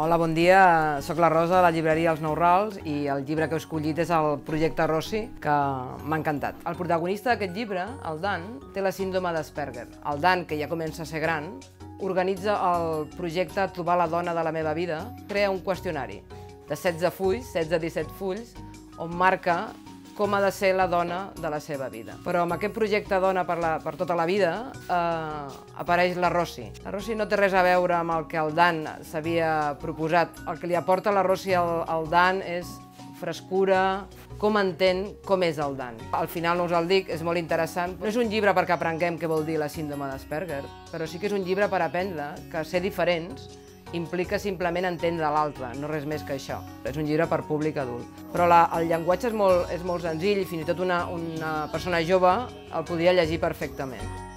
Hola, bon dia. Soc la Rosa de la llibreria Els Nou Rals i el llibre que he escollit és el Projecte Rossi, que m'ha encantat. El protagonista d'aquest llibre, el Dan, té la síndrome d'Asperger. El Dan, que ja comença a ser gran, organitza el projecte Trobar la dona de la meva vida, crea un qüestionari de 16 fulls, 16-17 fulls, on marca com ha de ser la dona de la seva vida. Però amb aquest projecte Dona per, la, per tota la vida eh, apareix la Rossi. La Rossi no té res a veure amb el que el Dan s'havia proposat. El que li aporta la Rossi al, al Dan és frescura, com entén com és el Dan. Al final no us el dic, és molt interessant. No és un llibre perquè aprenguem què vol dir la síndrome d'Asperger, però sí que és un llibre per aprendre que ser diferents implica simplement entendre l'altre, no res més que això. És un llibre per públic adult. Però la, el llenguatge és molt, és molt senzill i fins i tot una, una persona jove el podria llegir perfectament.